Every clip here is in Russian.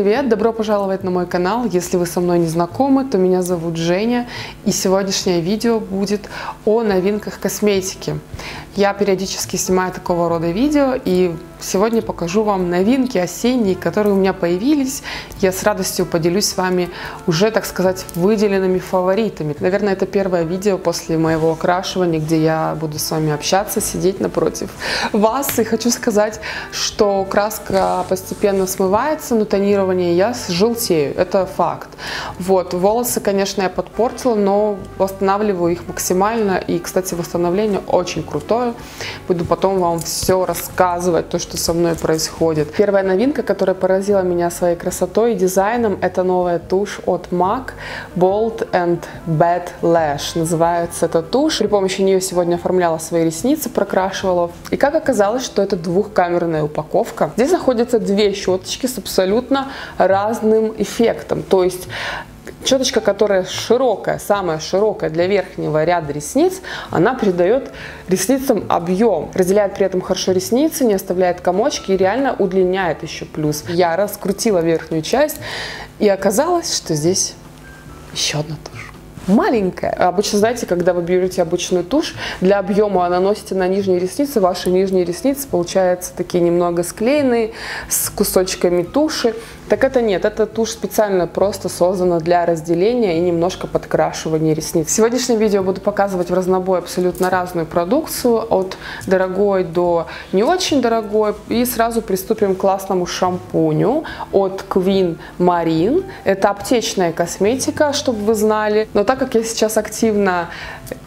Привет, добро пожаловать на мой канал. Если вы со мной не знакомы, то меня зовут Женя, и сегодняшнее видео будет о новинках косметики. Я периодически снимаю такого рода видео, и сегодня покажу вам новинки осенние, которые у меня появились. Я с радостью поделюсь с вами уже, так сказать, выделенными фаворитами. Наверное, это первое видео после моего окрашивания, где я буду с вами общаться, сидеть напротив вас. И хочу сказать, что краска постепенно смывается, но тонирование я желтею, это факт. Вот, волосы, конечно, я подпортила, но восстанавливаю их максимально. И, кстати, восстановление очень крутое делаю. Буду потом вам все рассказывать, то, что со мной происходит. Первая новинка, которая поразила меня своей красотой и дизайном, это новая тушь от MAC Bold and Bad Lash. Называется эта тушь. При помощи нее сегодня оформляла свои ресницы, прокрашивала. И как оказалось, что это двухкамерная упаковка. Здесь находятся две щеточки с абсолютно разным эффектом. То есть Щеточка, которая широкая, самая широкая для верхнего ряда ресниц, она придает ресницам объем, разделяет при этом хорошо ресницы, не оставляет комочки и реально удлиняет еще плюс. Я раскрутила верхнюю часть и оказалось, что здесь еще одна тушь маленькая. Обычно, знаете, когда вы берете обычную тушь, для объема наносите на нижние ресницы, ваши нижние ресницы получаются такие немного склеенные, с кусочками туши. Так это нет, эта тушь специально просто создана для разделения и немножко подкрашивания ресниц. В сегодняшнем видео буду показывать в разнобой абсолютно разную продукцию, от дорогой до не очень дорогой. И сразу приступим к классному шампуню от Queen Marine. Это аптечная косметика, чтобы вы знали. Но так как я сейчас активно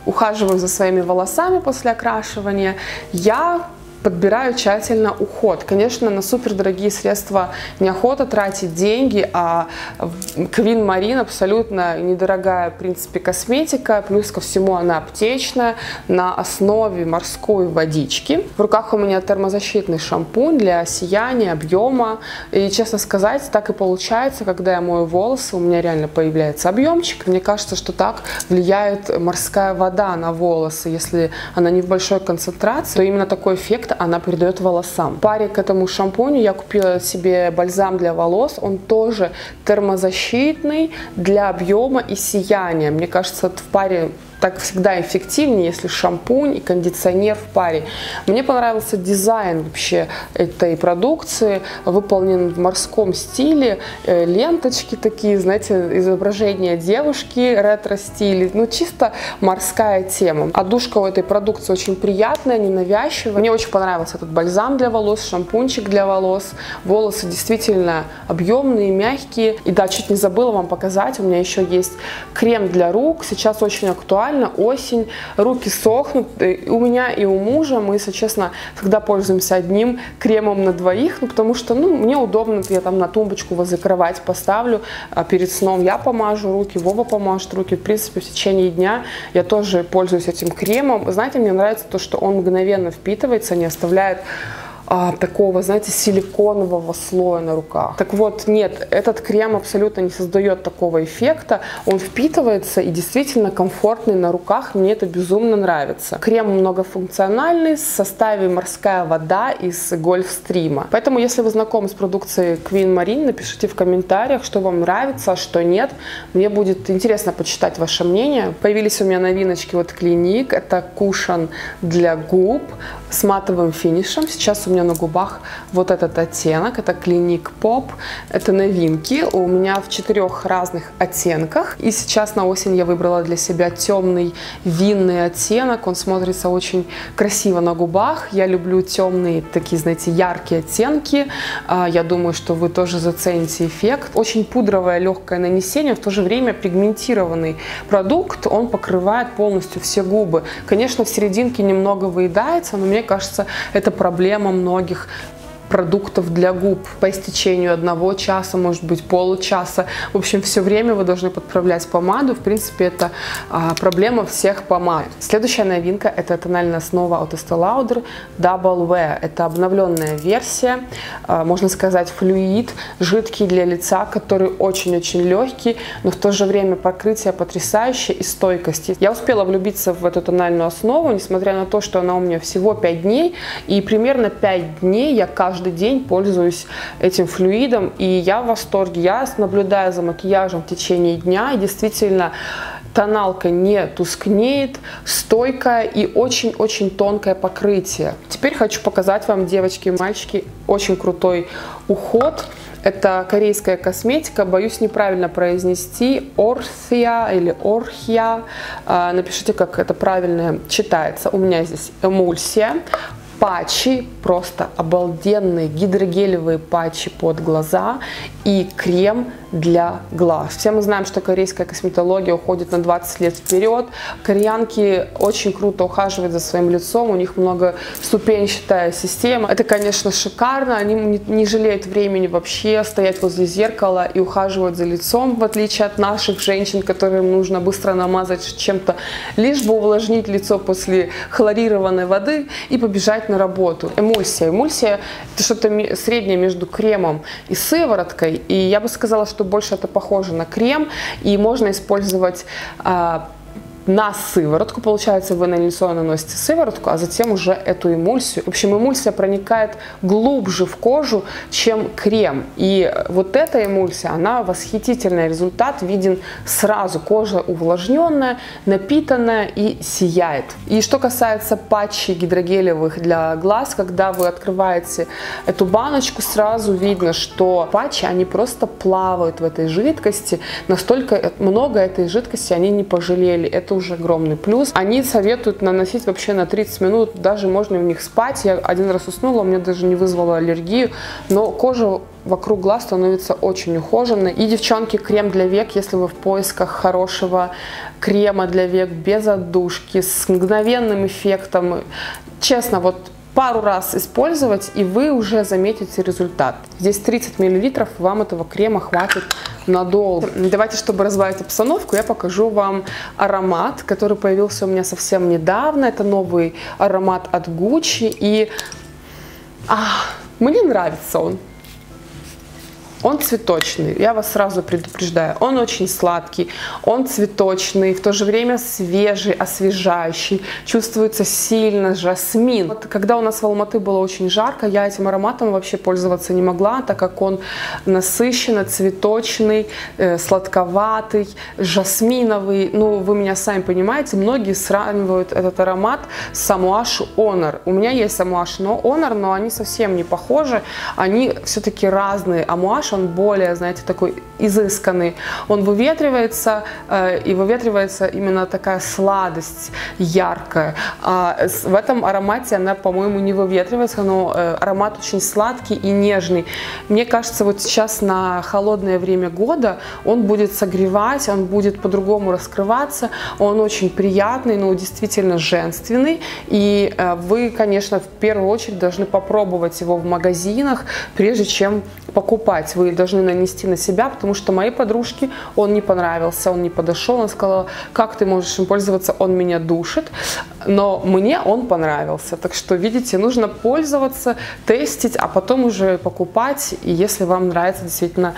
ухаживаю за своими волосами после окрашивания, я подбираю тщательно уход. Конечно, на супер дорогие средства неохота тратить деньги, а Queen Marine абсолютно недорогая, в принципе, косметика, плюс ко всему она аптечная, на основе морской водички. В руках у меня термозащитный шампунь для сияния, объема. И, честно сказать, так и получается, когда я мою волосы, у меня реально появляется объемчик. Мне кажется, что так влияет морская вода на волосы. Если она не в большой концентрации, то именно такой эффект она придает волосам. Паре к этому шампуню я купила себе бальзам для волос. Он тоже термозащитный для объема и сияния. Мне кажется, в паре так всегда эффективнее, если шампунь и кондиционер в паре. Мне понравился дизайн вообще этой продукции, выполнен в морском стиле, э, ленточки такие, знаете, изображение девушки ретро-стиле, ну чисто морская тема. Одушка у этой продукции очень приятная, ненавязчивая. Мне очень понравился этот бальзам для волос, шампунчик для волос. Волосы действительно объемные, мягкие. И да, чуть не забыла вам показать, у меня еще есть крем для рук, сейчас очень актуально актуально, осень, руки сохнут. И у меня и у мужа мы, если честно, всегда пользуемся одним кремом на двоих, ну, потому что ну, мне удобно, я там на тумбочку возле кровати поставлю, а перед сном я помажу руки, Вова помажет руки. В принципе, в течение дня я тоже пользуюсь этим кремом. Знаете, мне нравится то, что он мгновенно впитывается, не оставляет а, такого, знаете, силиконового слоя на руках. Так вот, нет, этот крем абсолютно не создает такого эффекта. Он впитывается и действительно комфортный на руках. Мне это безумно нравится. Крем многофункциональный, в составе морская вода из гольфстрима. Поэтому, если вы знакомы с продукцией Queen Marine, напишите в комментариях, что вам нравится, а что нет. Мне будет интересно почитать ваше мнение. Появились у меня новиночки от Клиник. Это кушан для губ с матовым финишем. Сейчас у меня на губах вот этот оттенок. Это Клиник Поп. Это новинки. У меня в четырех разных оттенках. И сейчас на осень я выбрала для себя темный винный оттенок. Он смотрится очень красиво на губах. Я люблю темные, такие, знаете, яркие оттенки. А, я думаю, что вы тоже зацените эффект. Очень пудровое легкое нанесение, в то же время пигментированный продукт. Он покрывает полностью все губы. Конечно, в серединке немного выедается, но мне мне кажется, это проблема многих продуктов для губ по истечению одного часа, может быть получаса. В общем, все время вы должны подправлять помаду. В принципе, это а, проблема всех помад. Следующая новинка это тональная основа от Estee Lauder Double Wear. Это обновленная версия, а, можно сказать флюид, жидкий для лица, который очень-очень легкий, но в то же время покрытие потрясающее и стойкости. Я успела влюбиться в эту тональную основу, несмотря на то, что она у меня всего 5 дней, и примерно 5 дней я каждый каждый день пользуюсь этим флюидом, и я в восторге. Я наблюдаю за макияжем в течение дня, и действительно тоналка не тускнеет, стойкая и очень-очень тонкое покрытие. Теперь хочу показать вам, девочки и мальчики, очень крутой уход. Это корейская косметика, боюсь неправильно произнести, Орсия или Орхия. А, напишите, как это правильно читается. У меня здесь эмульсия, патчи, просто обалденные гидрогелевые патчи под глаза и крем для глаз. Все мы знаем, что корейская косметология уходит на 20 лет вперед. Кореянки очень круто ухаживают за своим лицом, у них много ступенчатая система. Это, конечно, шикарно, они не, жалеют времени вообще стоять возле зеркала и ухаживать за лицом, в отличие от наших женщин, которым нужно быстро намазать чем-то, лишь бы увлажнить лицо после хлорированной воды и побежать на работу. Эмульсия. Эмульсия это что-то среднее между кремом и сывороткой, и я бы сказала, что больше это похоже на крем, и можно использовать а, на сыворотку. Получается, вы на лицо наносите сыворотку, а затем уже эту эмульсию. В общем, эмульсия проникает глубже в кожу, чем крем. И вот эта эмульсия, она восхитительный результат виден сразу. Кожа увлажненная, напитанная и сияет. И что касается патчей гидрогелевых для глаз, когда вы открываете эту баночку, сразу видно, что патчи, они просто плавают в этой жидкости. Настолько много этой жидкости они не пожалели. Это это уже огромный плюс. Они советуют наносить вообще на 30 минут, даже можно в них спать. Я один раз уснула, у меня даже не вызвало аллергию, но кожа вокруг глаз становится очень ухоженной. И, девчонки, крем для век, если вы в поисках хорошего крема для век без отдушки, с мгновенным эффектом. Честно, вот пару раз использовать, и вы уже заметите результат. Здесь 30 мл, вам этого крема хватит надолго. Давайте, чтобы разбавить обстановку, я покажу вам аромат, который появился у меня совсем недавно. Это новый аромат от Gucci, и а, мне нравится он. Он цветочный, я вас сразу предупреждаю. Он очень сладкий, он цветочный, в то же время свежий, освежающий. Чувствуется сильно жасмин. Вот, когда у нас в Алматы было очень жарко, я этим ароматом вообще пользоваться не могла, так как он насыщенно цветочный, э, сладковатый, жасминовый. Ну, вы меня сами понимаете, многие сравнивают этот аромат с Самуаш Honor. У меня есть Самуаш Honor, но они совсем не похожи. Они все-таки разные. Амуаш он более, знаете, такой изысканный. Он выветривается, э, и выветривается именно такая сладость яркая. А в этом аромате она, по-моему, не выветривается, но э, аромат очень сладкий и нежный. Мне кажется, вот сейчас на холодное время года он будет согревать, он будет по-другому раскрываться, он очень приятный, но действительно женственный. И э, вы, конечно, в первую очередь должны попробовать его в магазинах, прежде чем покупать. Вы должны нанести на себя, потому что моей подружке он не понравился, он не подошел, она сказала, как ты можешь им пользоваться, он меня душит, но мне он понравился. Так что, видите, нужно пользоваться, тестить, а потом уже покупать, и если вам нравится действительно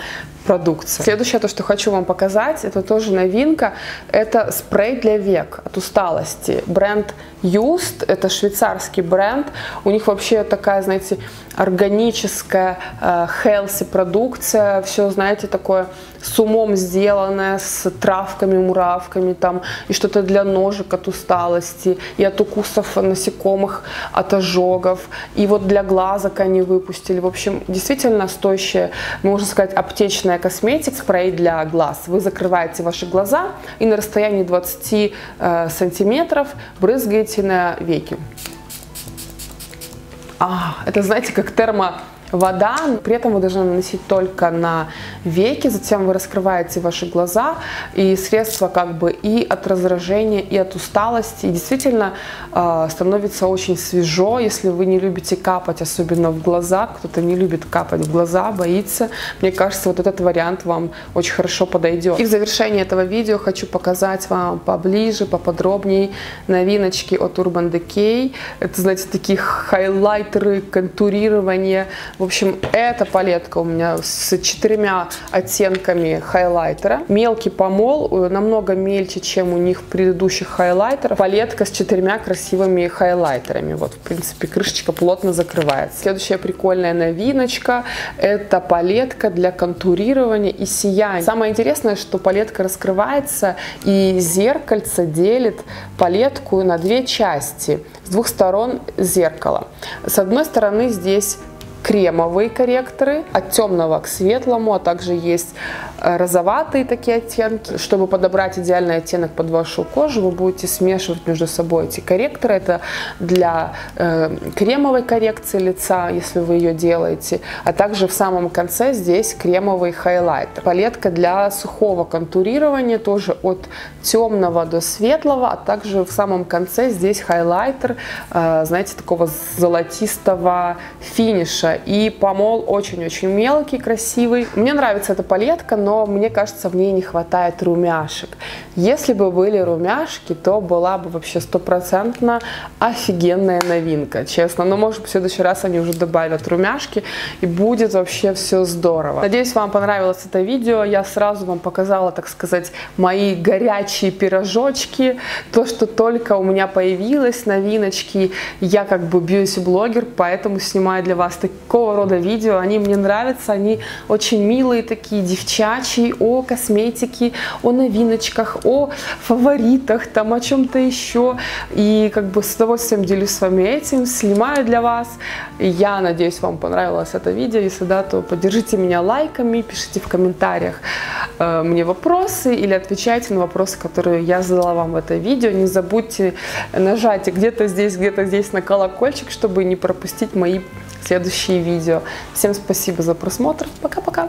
продукция. Следующее, то, что хочу вам показать, это тоже новинка. Это спрей для век от усталости. Бренд Just, это швейцарский бренд. У них вообще такая, знаете, органическая, э, healthy продукция. Все, знаете, такое с умом сделанное, с травками, муравками там, и что-то для ножек от усталости, и от укусов насекомых, от ожогов. И вот для глазок они выпустили. В общем, действительно стоящая, можно сказать, аптечная косметика, спрей для глаз. Вы закрываете ваши глаза и на расстоянии 20 э, сантиметров брызгаете на веки. А, это, знаете, как термо вода, при этом вы должны наносить только на веки, затем вы раскрываете ваши глаза, и средство как бы и от раздражения, и от усталости, и действительно э, становится очень свежо, если вы не любите капать, особенно в глаза, кто-то не любит капать в глаза, боится, мне кажется, вот этот вариант вам очень хорошо подойдет. И в завершении этого видео хочу показать вам поближе, поподробнее новиночки от Urban Decay. Это, знаете, такие хайлайтеры, контурирование, в В общем, эта палетка у меня с четырьмя оттенками хайлайтера. Мелкий помол, э, намного мельче, чем у них предыдущих хайлайтеров. Палетка с четырьмя красивыми хайлайтерами. Вот, в принципе, крышечка плотно закрывается. Следующая прикольная новиночка – это палетка для контурирования и сияния. Самое интересное, что палетка раскрывается и зеркальце делит палетку на две части. С двух сторон зеркало. С одной стороны здесь кремовые корректоры от темного к светлому, а также есть э, розоватые такие оттенки. Чтобы подобрать идеальный оттенок под вашу кожу, вы будете смешивать между собой эти корректоры. Это для э, кремовой коррекции лица, если вы ее делаете, а также в самом конце здесь кремовый хайлайтер. Палетка для сухого контурирования, тоже от темного до светлого, а также в самом конце здесь хайлайтер, э, знаете, такого золотистого финиша и помол очень-очень мелкий, красивый. Мне нравится эта палетка, но мне кажется, в ней не хватает румяшек. Если бы были румяшки, то была бы вообще стопроцентно офигенная новинка, честно. Но может в следующий раз они уже добавят румяшки и будет вообще все здорово. Надеюсь, вам понравилось это видео. Я сразу вам показала, так сказать, мои горячие пирожочки, то, что только у меня появилось, новиночки. Я как бы бьюти-блогер, поэтому снимаю для вас такие такого рода видео. Они мне нравятся, они очень милые такие, девчачьи, о косметике, о новиночках, о фаворитах, там о чем-то еще. И как бы с удовольствием делюсь с вами этим, снимаю для вас. Я надеюсь, вам понравилось это видео. Если да, то поддержите меня лайками, пишите в комментариях э, мне вопросы или отвечайте на вопросы, которые я задала вам в это видео. Не забудьте нажать где-то здесь, где-то здесь на колокольчик, чтобы не пропустить мои следующие видео. Всем спасибо за просмотр. Пока-пока.